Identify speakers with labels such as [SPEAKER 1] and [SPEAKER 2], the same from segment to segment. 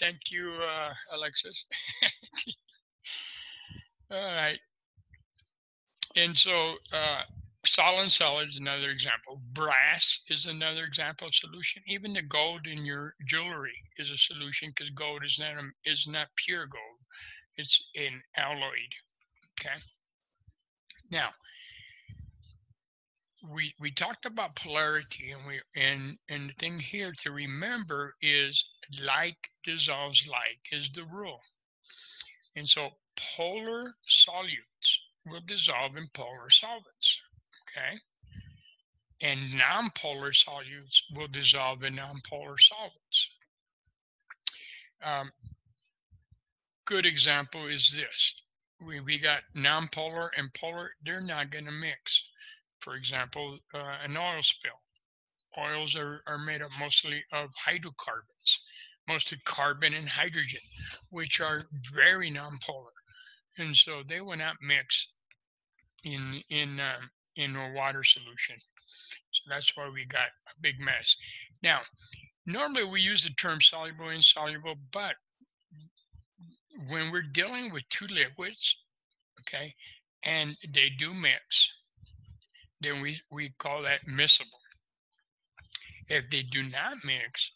[SPEAKER 1] Thank you, uh, Alexis. All right. And so uh, solid solid is another example. Brass is another example of solution. Even the gold in your jewelry is a solution because gold is not a, is not pure gold. It's an alloyed. Okay. Now, we we talked about polarity and we and and the thing here to remember is like dissolves like is the rule. And so polar solutes will dissolve in polar solvents okay? And nonpolar solutes will dissolve in nonpolar solvents. Um, good example is this. We, we got nonpolar and polar they're not going to mix for example, uh, an oil spill. Oils are, are made up mostly of hydrocarbons, mostly carbon and hydrogen, which are very nonpolar. And so they will not mix in in um, in a water solution. So that's why we got a big mess. Now, normally we use the term soluble and insoluble, but when we're dealing with two liquids, okay, and they do mix, then we, we call that miscible. If they do not mix,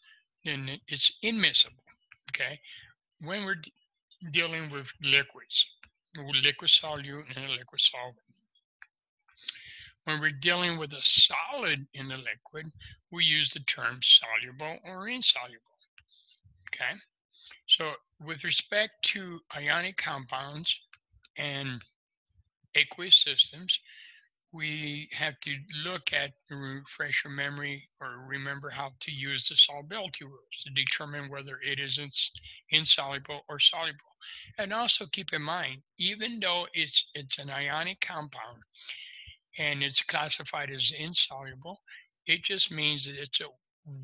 [SPEAKER 1] then it's immiscible. Okay. When we're dealing with liquids, liquid solute and a liquid solvent. When we're dealing with a solid in the liquid, we use the term soluble or insoluble. Okay. So with respect to ionic compounds and aqueous systems, we have to look at refresh your memory or remember how to use the solubility rules to determine whether it is ins- insoluble or soluble. And also keep in mind, even though it's it's an ionic compound and it's classified as insoluble, it just means that it's a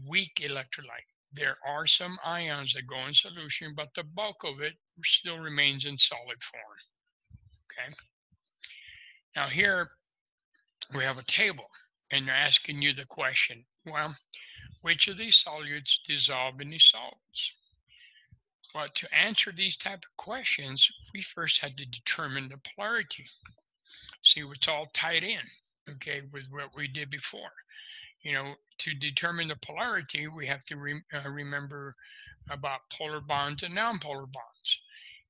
[SPEAKER 1] weak electrolyte. There are some ions that go in solution, but the bulk of it still remains in solid form. Okay. Now here we have a table and they're asking you the question, well, which of these solutes dissolve in these solvents? Well, to answer these type of questions, we first had to determine the polarity. See what's all tied in, okay, with what we did before. You know, to determine the polarity, we have to re uh, remember about polar bonds and nonpolar bonds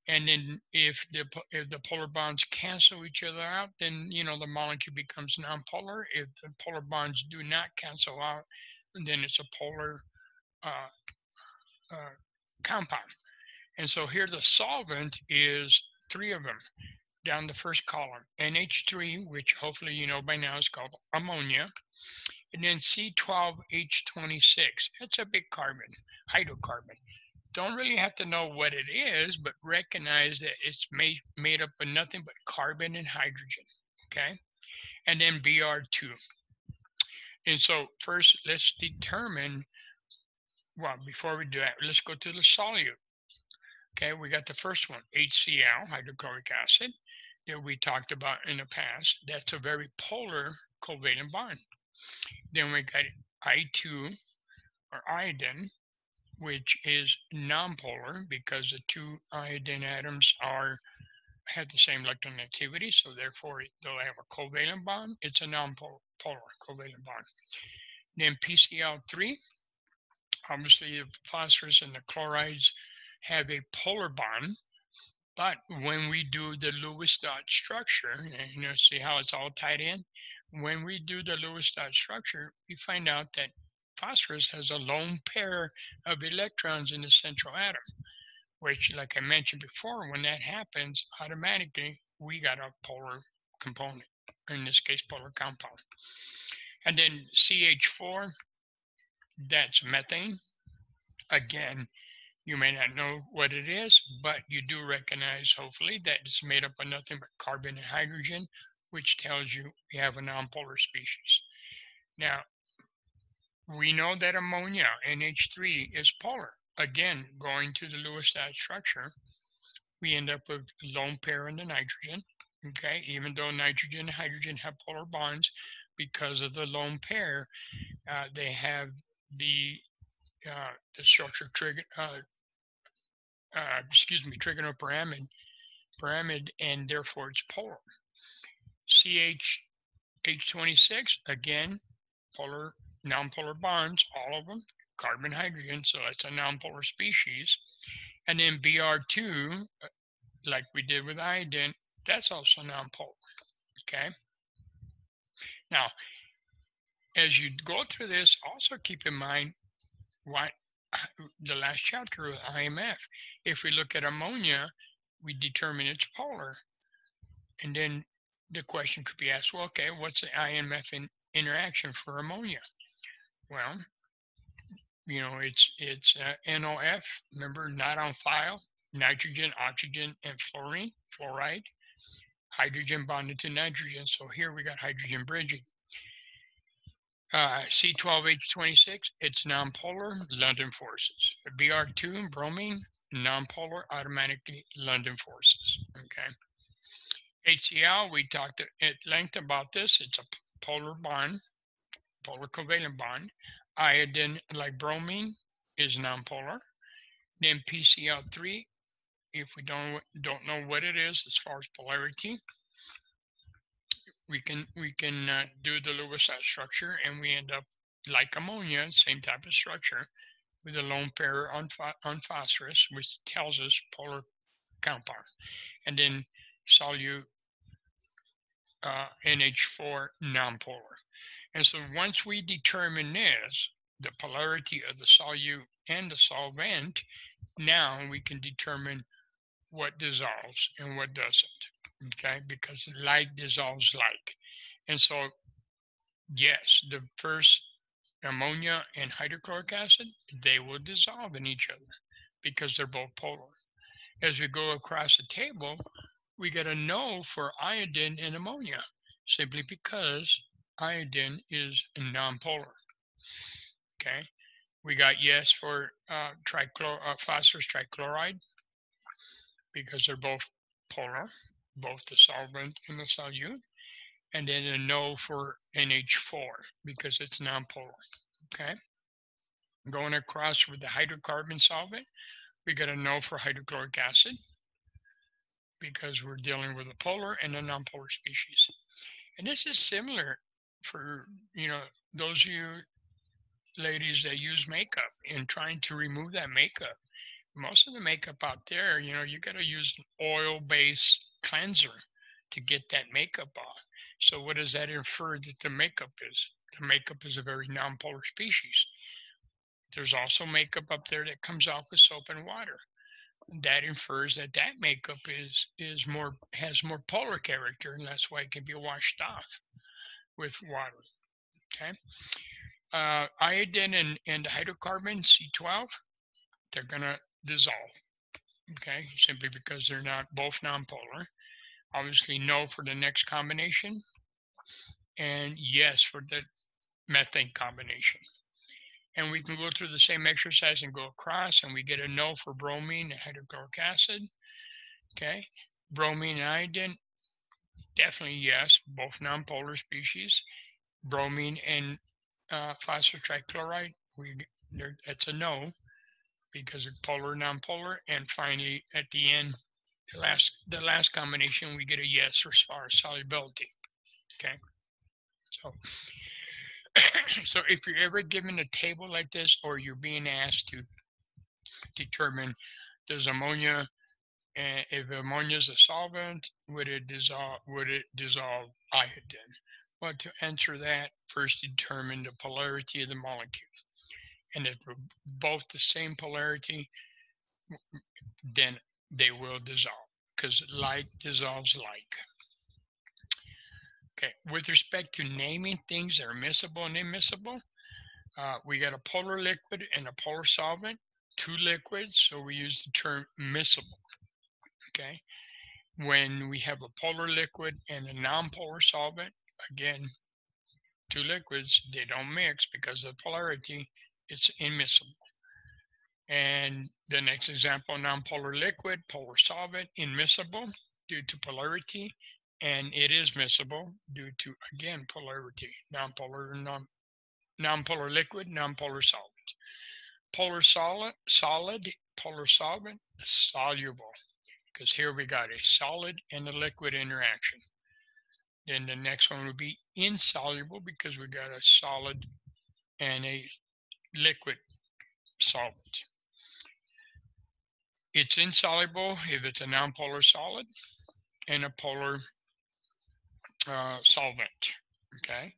[SPEAKER 1] and then if the if the polar bonds cancel each other out then you know the molecule becomes nonpolar. If the polar bonds do not cancel out then it's a polar uh, uh, compound. And so here the solvent is three of them down the first column nh3 which hopefully you know by now is called ammonia and then c12h26 that's a big carbon hydrocarbon don't really have to know what it is, but recognize that it's made, made up of nothing but carbon and hydrogen, okay? And then Br2. And so first, let's determine, well, before we do that, let's go to the solute. Okay, we got the first one, HCl, hydrochloric acid, that we talked about in the past. That's a very polar covalent bond. Then we got I2 or iodine, which is nonpolar because the two iodine atoms are have the same electronegativity, so therefore they'll have a covalent bond. It's a nonpolar covalent bond. Then PCl3, obviously the phosphorus and the chlorides have a polar bond, but when we do the Lewis dot structure, and you know, see how it's all tied in? When we do the Lewis dot structure, we find out that phosphorus has a lone pair of electrons in the central atom, which, like I mentioned before, when that happens, automatically we got a polar component, in this case, polar compound. And then CH4, that's methane. Again, you may not know what it is, but you do recognize, hopefully, that it's made up of nothing but carbon and hydrogen, which tells you we have a nonpolar species. Now, we know that ammonia, NH3, is polar. Again, going to the Lewis dot structure, we end up with lone pair in the nitrogen. Okay, even though nitrogen and hydrogen have polar bonds, because of the lone pair, uh, they have the uh, the structure trigger uh, uh, excuse me, trigonopyramid, pyramid, and therefore it's polar. CH H26, again, polar, nonpolar bonds, all of them, carbon, hydrogen, so that's a nonpolar species. And then Br2, uh, like we did with iodine, that's also nonpolar, okay? Now, as you go through this, also keep in mind what the last chapter of IMF. If we look at ammonia, we determine it's polar. And then the question could be asked, well, okay, what's the IMF in, interaction for ammonia? Well, you know, it's it's uh, NOF, remember, not on file, nitrogen, oxygen, and fluorine, fluoride, hydrogen bonded to nitrogen. So here we got hydrogen bridging. Uh, C12H26, it's nonpolar, London forces. Br2, bromine, nonpolar, automatically London forces. Okay. HCl, we talked at length about this. It's a polar bond, polar covalent bond. Iodine, like bromine, is nonpolar. Then PCl3, if we don't don't know what it is as far as polarity, we can we can uh, do the Lewis structure and we end up like ammonia, same type of structure, with a lone pair on, on phosphorus, which tells us polar compound. And then solute uh, NH4 nonpolar. And so once we determine this, the polarity of the solute and the solvent, now we can determine what dissolves and what doesn't okay, because like dissolves like. And so, yes, the first ammonia and hydrochloric acid, they will dissolve in each other because they're both polar. As we go across the table, we get a no for iodine and ammonia simply because iodine is nonpolar. Okay, we got yes for uh, trichlor uh, phosphorus trichloride because they're both polar both the solvent and the solute, and then a no for NH4 because it's nonpolar. Okay. Going across with the hydrocarbon solvent, we get a no for hydrochloric acid because we're dealing with a polar and a nonpolar species. And this is similar for, you know, those of you ladies that use makeup and trying to remove that makeup. Most of the makeup out there, you know, you got to use an oil-based cleanser to get that makeup off. So what does that infer that the makeup is? The makeup is a very nonpolar species. There's also makeup up there that comes off with soap and water. That infers that that makeup is is more has more polar character, and that's why it can be washed off with water. Okay. Uh, iodine and, and hydrocarbon C12, they're gonna dissolve okay, simply because they're not both nonpolar. Obviously, no for the next combination, and yes for the methane combination. And we can go through the same exercise and go across, and we get a no for bromine and hydrochloric acid. Okay, bromine and iodine, definitely yes, both nonpolar species. Bromine and uh, phosphorus trichloride, we that's a no because of polar nonpolar. And finally, at the end, the last the last combination, we get a yes as far as solubility. Okay. So so if you're ever given a table like this or you're being asked to determine does ammonia and if ammonia is a solvent, would it dissolve would it dissolve iodine? Well, to answer that, first determine the polarity of the molecule and if both the same polarity, then they will dissolve because like dissolves like. Okay, with respect to naming things that are miscible and immiscible, uh, we got a polar liquid and a polar solvent, two liquids, so we use the term miscible. Okay, when we have a polar liquid and a nonpolar solvent, again, two liquids, they don't mix because of polarity it's immiscible. And the next example, nonpolar liquid, polar solvent, immiscible due to polarity, and it is miscible due to, again, polarity, nonpolar, non, nonpolar liquid, nonpolar solvent. polar solid, solid, polar solvent, soluble. Because here we got a solid and a liquid interaction. Then the next one would be insoluble because we got a solid and a liquid solvent. It's insoluble if it's a nonpolar solid and a polar uh, solvent, okay,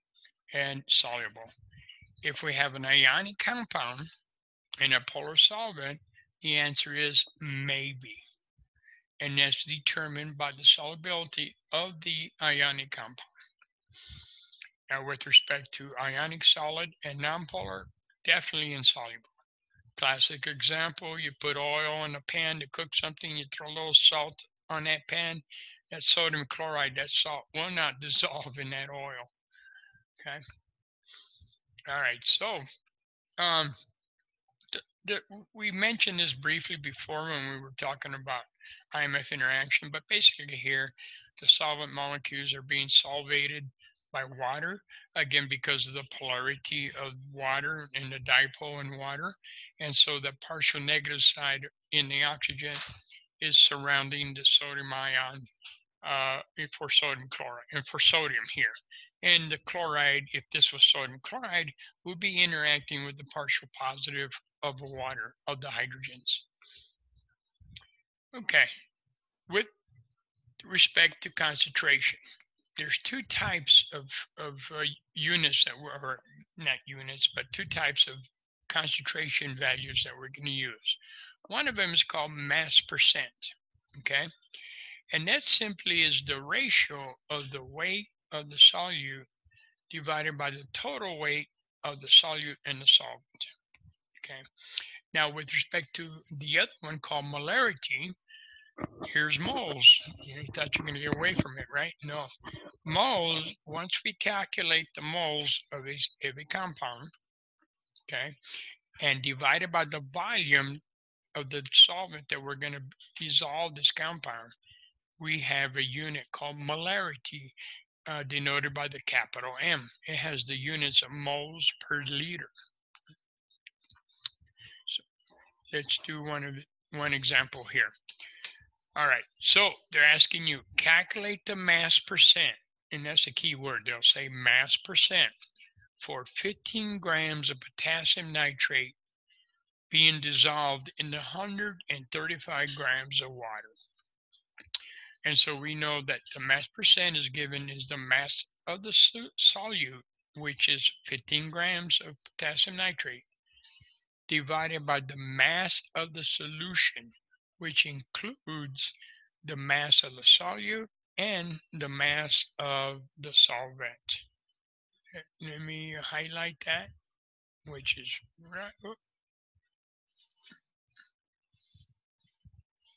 [SPEAKER 1] and soluble. If we have an ionic compound in a polar solvent, the answer is maybe. And that's determined by the solubility of the ionic compound. Now, with respect to ionic solid and nonpolar, definitely insoluble. Classic example, you put oil in a pan to cook something, you throw a little salt on that pan, that sodium chloride, that salt will not dissolve in that oil. Okay. All right. So, um, we mentioned this briefly before when we were talking about IMF interaction, but basically here, the solvent molecules are being solvated by water, again, because of the polarity of water and the dipole in water. And so the partial negative side in the oxygen is surrounding the sodium ion uh, for sodium chloride and for sodium here. And the chloride, if this was sodium chloride, would be interacting with the partial positive of the water, of the hydrogens. Okay, with respect to concentration, there's two types of, of uh, units that were, or not units, but two types of concentration values that we're going to use. One of them is called mass percent, okay? And that simply is the ratio of the weight of the solute divided by the total weight of the solute and the solvent, okay? Now, with respect to the other one called molarity, here's moles. You thought you were going to get away from it, right? No. Moles, once we calculate the moles of of a compound, okay, and divide it by the volume of the solvent that we're going to dissolve this compound, we have a unit called molarity, uh, denoted by the capital M. It has the units of moles per liter. So let's do one of one example here. All right, so they're asking you calculate the mass percent, and that's the key word. They'll say mass percent for 15 grams of potassium nitrate being dissolved in 135 grams of water. And so we know that the mass percent is given is the mass of the solute, which is 15 grams of potassium nitrate, divided by the mass of the solution, which includes the mass of the solute and the mass of the solvent. Let me highlight that, which is right,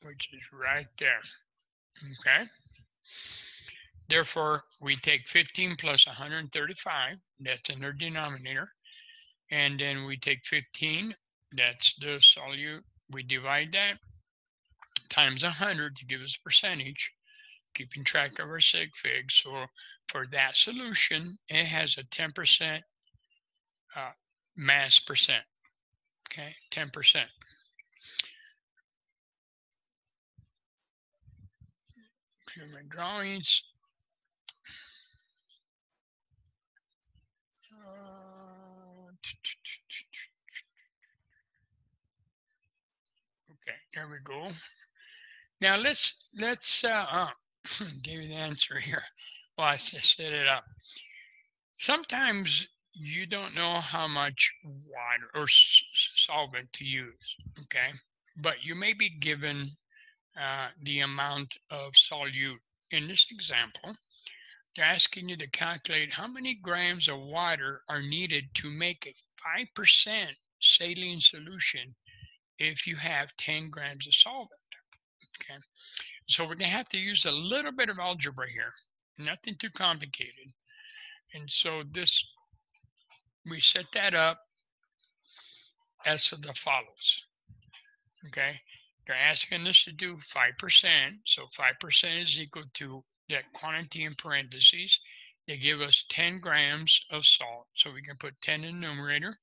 [SPEAKER 1] which is right there. Okay. Therefore, we take 15 plus 135, that's in our denominator. And then we take 15, that's the solute. We divide that times 100 to give us a percentage, keeping track of our sig fig. So for that solution, it has a 10% uh, mass percent. Okay, 10%. Here my drawings. Uh, okay, there we go. Now let's let's uh, uh give you the answer here. Well, I set it up. Sometimes you don't know how much water or solvent to use, okay? But you may be given uh, the amount of solute. In this example, they're asking you to calculate how many grams of water are needed to make a 5% saline solution if you have 10 grams of solvent. Okay, so we're going to have to use a little bit of algebra here nothing too complicated. And so this, we set that up as the follows. Okay, they're asking us to do 5%. So 5% is equal to that quantity in parentheses. They give us 10 grams of salt. So we can put 10 in the numerator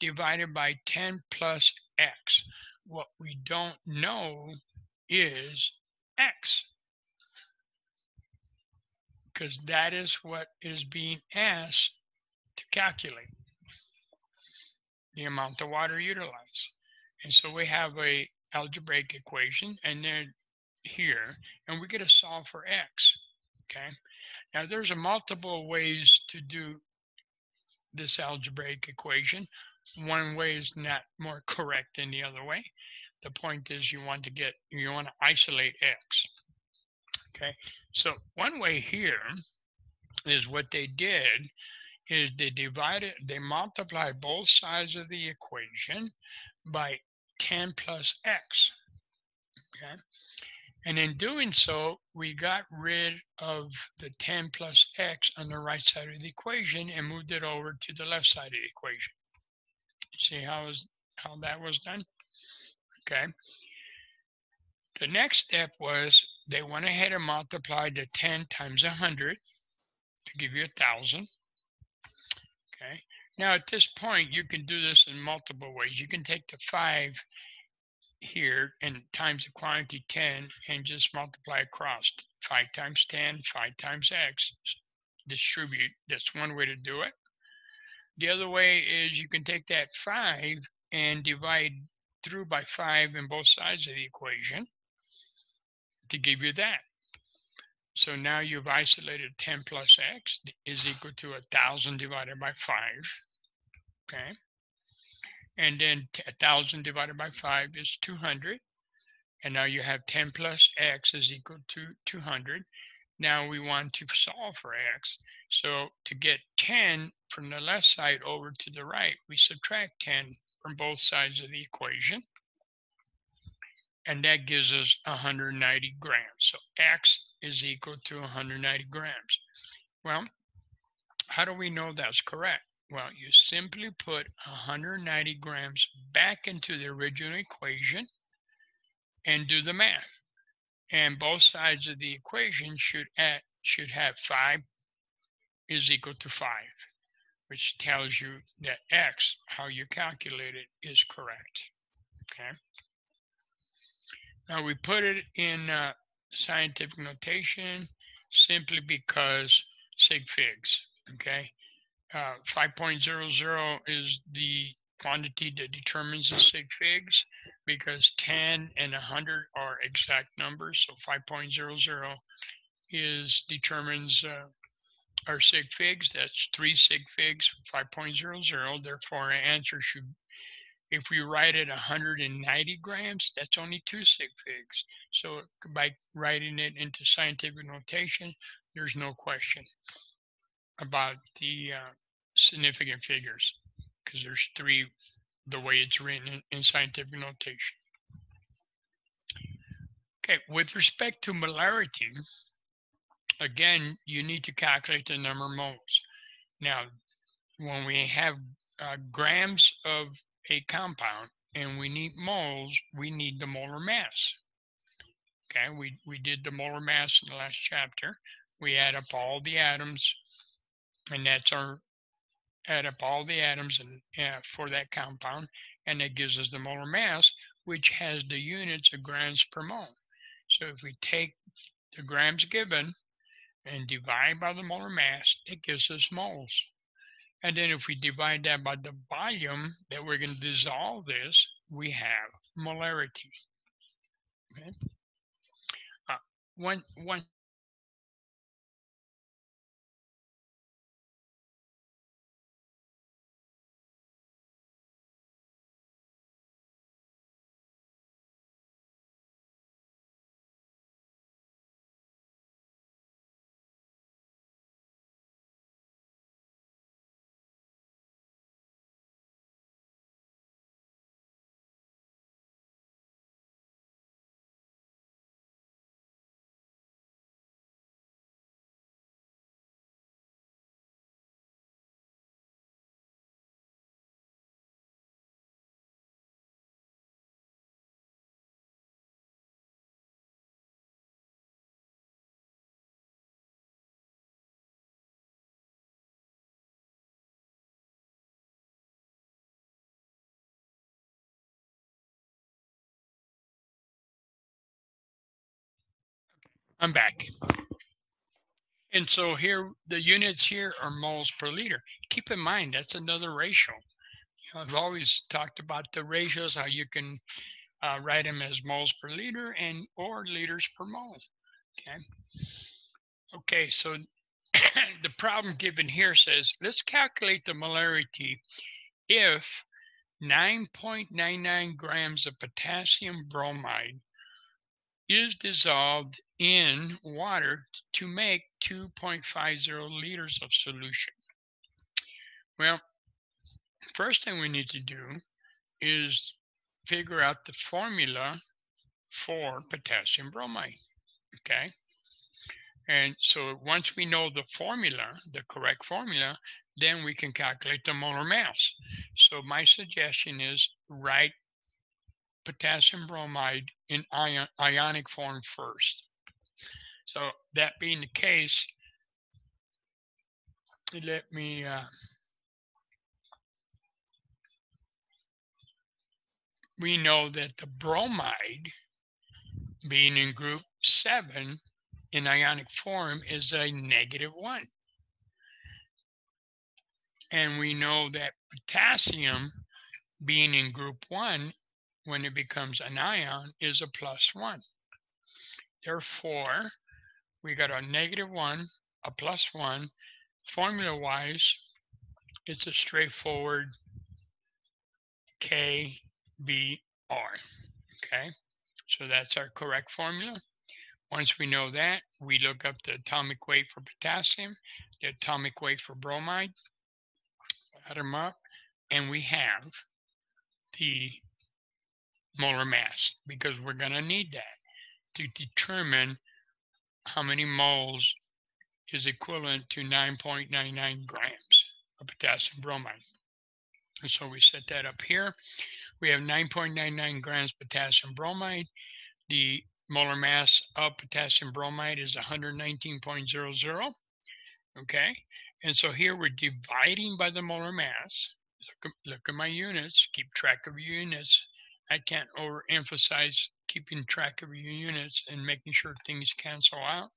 [SPEAKER 1] divided by 10 plus x. What we don't know is x because that is what is being asked to calculate the amount of water utilized. And so we have a algebraic equation and then here, and we get to solve for x, okay? Now there's a multiple ways to do this algebraic equation. One way is not more correct than the other way. The point is you want to get, you want to isolate x. Okay, so one way here is what they did is they divided, they multiplied both sides of the equation by 10 plus x. Okay, and in doing so, we got rid of the 10 plus x on the right side of the equation and moved it over to the left side of the equation. See how, is, how that was done? Okay. The next step was they went ahead and multiplied the 10 times 100 to give you a 1,000. Okay. Now, at this point, you can do this in multiple ways. You can take the 5 here and times the quantity 10 and just multiply across 5 times 10, 5 times x, distribute. That's one way to do it. The other way is you can take that 5 and divide through by 5 in both sides of the equation to give you that. So now you've isolated 10 plus x is equal to 1,000 divided by 5. Okay. And then 1,000 divided by 5 is 200. And now you have 10 plus x is equal to 200. Now we want to solve for x. So to get 10 from the left side over to the right, we subtract 10 from both sides of the equation and that gives us 190 grams. So X is equal to 190 grams. Well, how do we know that's correct? Well, you simply put 190 grams back into the original equation and do the math. And both sides of the equation should add, should have 5 is equal to 5, which tells you that X, how you calculate it, is correct. Okay. Now we put it in uh, scientific notation simply because sig figs, okay? Uh, 5.00 is the quantity that determines the sig figs because 10 and 100 are exact numbers. So 5.00 is determines uh, our sig figs. That's three sig figs, 5.00. Therefore, our answer should if we write it 190 grams, that's only two sig figs. So by writing it into scientific notation, there's no question about the uh, significant figures because there's three the way it's written in, in scientific notation. Okay, with respect to molarity, again, you need to calculate the number of moles. Now, when we have uh, grams of a compound and we need moles, we need the molar mass. Okay, we, we did the molar mass in the last chapter. We add up all the atoms, and that's our add up all the atoms and uh, for that compound, and that gives us the molar mass, which has the units of grams per mole. So if we take the grams given and divide by the molar mass, it gives us moles. And then if we divide that by the volume that we're going to dissolve this, we have molarity. Okay. Uh, one, one I'm back. And so here, the units here are moles per liter. Keep in mind, that's another ratio. You know, I've always talked about the ratios, how you can uh, write them as moles per liter and or liters per mole. Okay. Okay, so the problem given here says, let's calculate the molarity if 9.99 grams of potassium bromide is dissolved in water to make 2.50 liters of solution. Well, first thing we need to do is figure out the formula for potassium bromide. Okay. And so once we know the formula, the correct formula, then we can calculate the molar mass. So my suggestion is write potassium bromide in ion, ionic form first. So that being the case, let me uh, we know that the bromide being in group seven in ionic form is a negative one. And we know that potassium being in group one, when it becomes an ion, is a plus one. Therefore, we got a negative one, a plus one. Formula wise, it's a straightforward KBr. Okay, so that's our correct formula. Once we know that, we look up the atomic weight for potassium, the atomic weight for bromide, add them up, and we have the molar mass because we're going to need that to determine how many moles is equivalent to 9.99 grams of potassium bromide. And so we set that up here. We have 9.99 grams potassium bromide. The molar mass of potassium bromide is 119.00. Okay, and so here we're dividing by the molar mass. Look, look at my units, keep track of units. I can't overemphasize keeping track of your units and making sure things cancel out.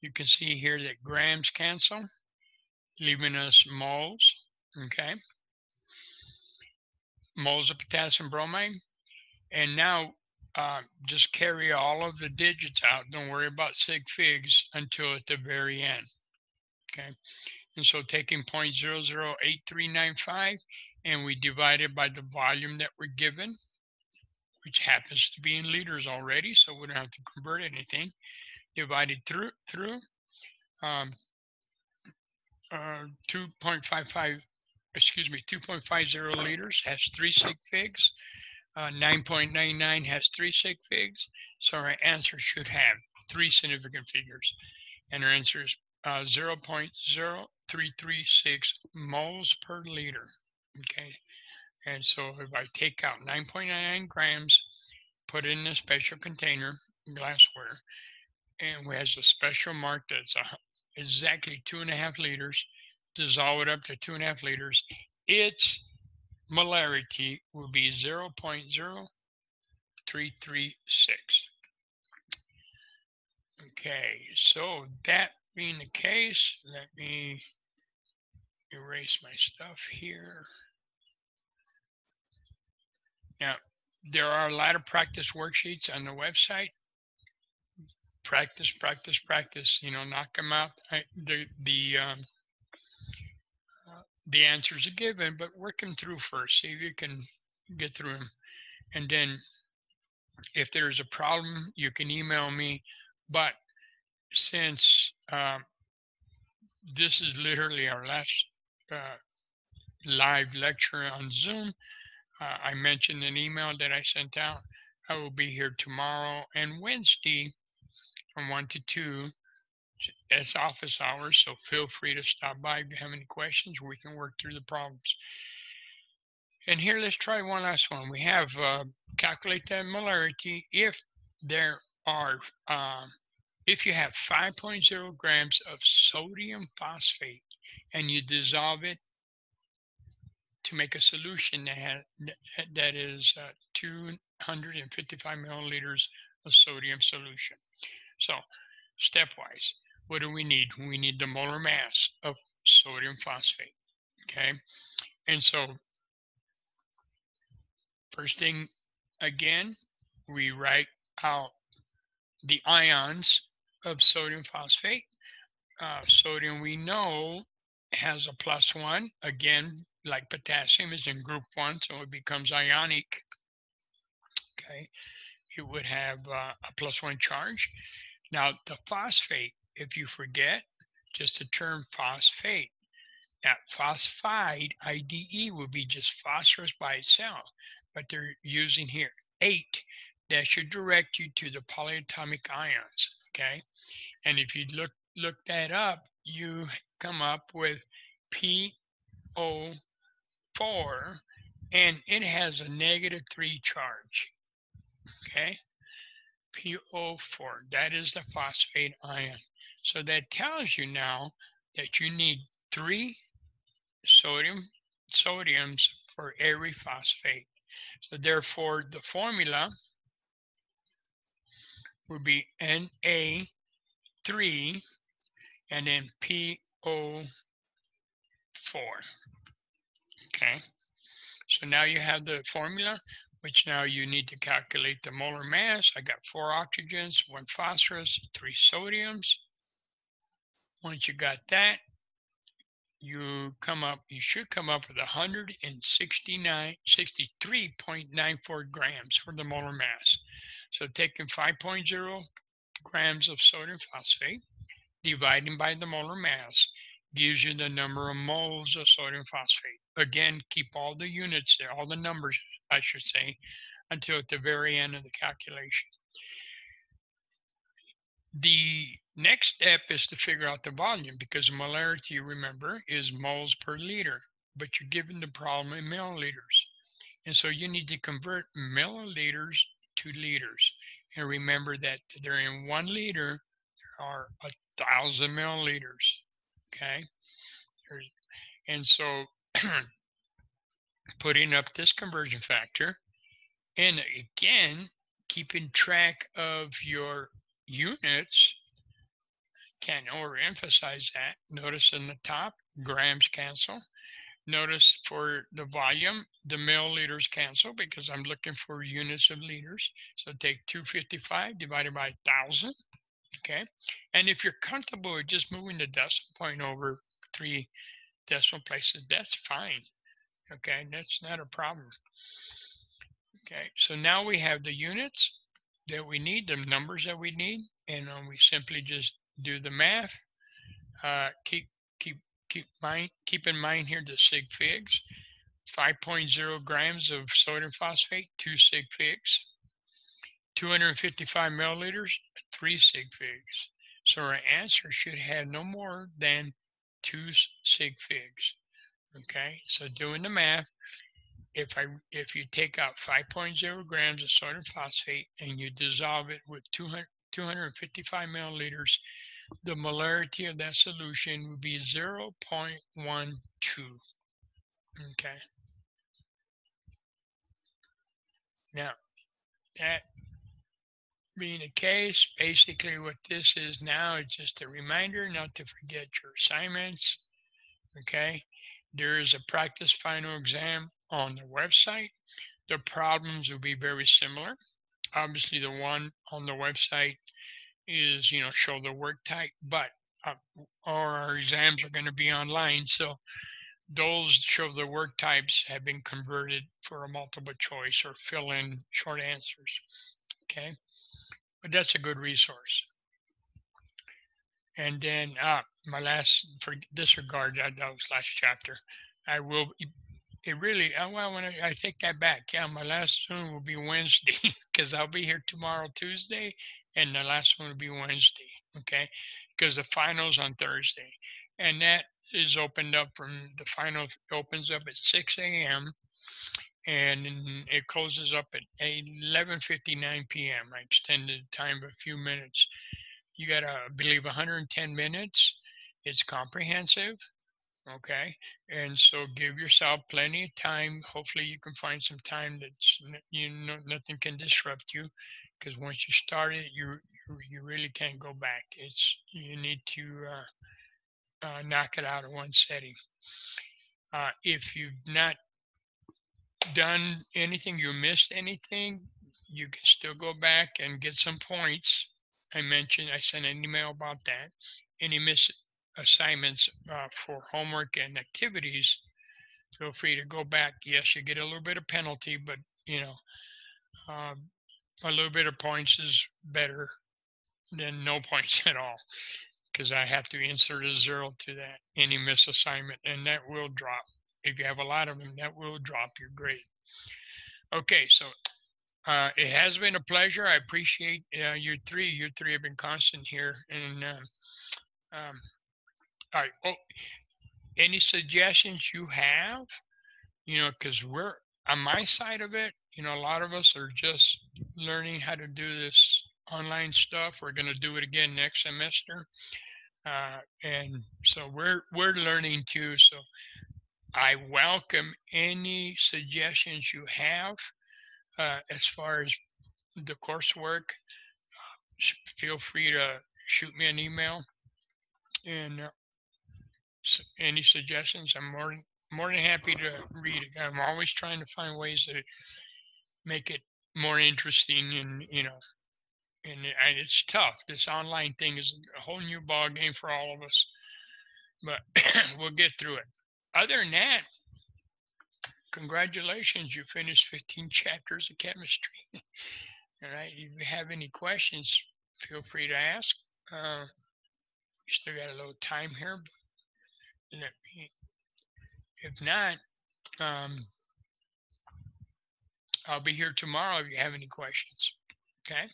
[SPEAKER 1] You can see here that grams cancel, leaving us moles, okay? Moles of potassium bromide. And now uh, just carry all of the digits out. Don't worry about sig figs until at the very end. Okay. And so taking 0.008395 and we divide it by the volume that we're given, which happens to be in liters already, so we don't have to convert anything. Divided through through um, uh, 2.55, excuse me, 2.50 liters has three sig figs. Uh, 9.99 has three sig figs. So our answer should have three significant figures. And our answer is uh, 0.0336 moles per liter. Okay. And so if I take out 9.99 grams, put in a special container, glassware, and we has a special mark that's exactly two and a half liters, dissolve it up to two and a half liters, its molarity will be 0.0336. Okay, so that being the case, let me erase my stuff here. Now, there are a lot of practice worksheets on the website. Practice, practice, practice. You know, knock them out. I, the the um, the answers are given, but work them through first. See if you can get through them. And then if there's a problem, you can email me. But since uh, this is literally our last uh, live lecture on Zoom, uh, I mentioned an email that I sent out. I will be here tomorrow and Wednesday from 1 to 2 it's office hours, so feel free to stop by if you have any questions. We can work through the problems. And here, let's try one last one. We have uh, calculate the molarity if there are, um, if you have 5.0 grams of sodium phosphate and you dissolve it to make a solution that, has, that is uh, 255 milliliters of sodium solution. So stepwise. What do we need? We need the molar mass of sodium phosphate. Okay. And so, first thing again, we write out the ions of sodium phosphate. Uh, sodium we know has a plus one. Again, like potassium is in group one, so it becomes ionic. Okay, it would have uh, a plus one charge. Now, the phosphate, if you forget, just the term phosphate. That phosphide, IDE, would be just phosphorus by itself, but they're using here eight. That should direct you to the polyatomic ions. Okay, and if you look look that up, you come up with PO4, and it has a negative three charge. Okay, PO4, that is the phosphate ion. So that tells you now that you need three sodium sodiums for every phosphate. So therefore, the formula would be Na3 and then PO4. Okay. So now you have the formula, which now you need to calculate the molar mass. I got four oxygens, one phosphorus, three sodiums. Once you got that, you come up, you should come up with 169, 63.94 grams for the molar mass. So taking 5.0 grams of sodium phosphate, dividing by the molar mass, gives you the number of moles of sodium phosphate. Again, keep all the units there, all the numbers, I should say, until at the very end of the calculation. The next step is to figure out the volume because molarity, remember, is moles per liter, but you're given the problem in milliliters. And so you need to convert milliliters to liters. And remember that they're in one liter, there are a thousand milliliters. Okay. There's, and so putting up this conversion factor and again, keeping track of your units, can't overemphasize that. Notice in the top, grams cancel. Notice for the volume, the milliliters cancel because I'm looking for units of liters. So take 255 divided by 1,000. Okay. And if you're comfortable with just moving the decimal point over three decimal places, that's fine. Okay. That's not a problem. Okay. So now we have the units that we need, the numbers that we need, and um, we simply just do the math. Uh, keep keep mind keep in mind here the sig figs 5.0 grams of sodium phosphate two sig figs 255 milliliters three sig figs so our answer should have no more than two sig figs okay so doing the math if i if you take out 5.0 grams of sodium phosphate and you dissolve it with 200, 255 milliliters the molarity of that solution would be 0.12. Okay. Now, that being the case, basically what this is now is just a reminder not to forget your assignments. Okay. There is a practice final exam on the website. The problems will be very similar. Obviously, the one on the website is you know show the work type but uh, our exams are going to be online so those show the work types have been converted for a multiple choice or fill in short answers okay but that's a good resource and then uh, my last for disregard that, that was last chapter i will it really uh, well when I, I take that back yeah my last one will be wednesday because i'll be here tomorrow tuesday and the last one will be Wednesday, okay? Because the finals on Thursday, and that is opened up from the final opens up at 6 a.m. and it closes up at 11:59 p.m. I extended the time a few minutes. You got, to believe, 110 minutes. It's comprehensive, okay? And so give yourself plenty of time. Hopefully, you can find some time that's you know nothing can disrupt you because once you start it, you you really can't go back. It's you need to uh, uh, knock it out in one setting. Uh, if you've not done anything, you missed anything, you can still go back and get some points. I mentioned I sent an email about that. Any missed assignments uh, for homework and activities, feel free to go back. Yes, you get a little bit of penalty, but you know, uh, a little bit of points is better than no points at all because I have to insert a zero to that any miss assignment and that will drop. If you have a lot of them, that will drop your grade. Okay, so uh, it has been a pleasure. I appreciate uh, your three. Your three have been constant here. And um, um, all right. Oh, any suggestions you have? You know, because we're on my side of it. You know, a lot of us are just learning how to do this online stuff. We're going to do it again next semester, uh, and so we're we're learning too. So I welcome any suggestions you have uh, as far as the coursework. Feel free to shoot me an email and uh, any suggestions. I'm more than, more than happy to read it. I'm always trying to find ways to make it more interesting and you know and, and it's tough this online thing is a whole new ball game for all of us but we'll get through it other than that congratulations you finished 15 chapters of chemistry all right if you have any questions feel free to ask uh, we still got a little time here if not um, I'll be here tomorrow if you have any questions. Okay.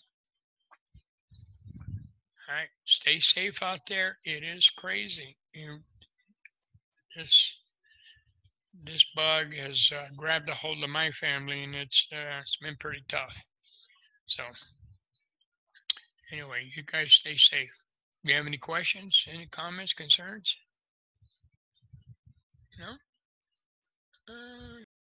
[SPEAKER 1] All right. Stay safe out there. It is crazy. You, this bug has uh, grabbed a hold of my family, and it's uh, it's been pretty tough. So anyway, you guys stay safe. Do you have any questions, any comments, concerns? No. Uh,